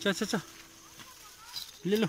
Chao, chao, chao. Lelo.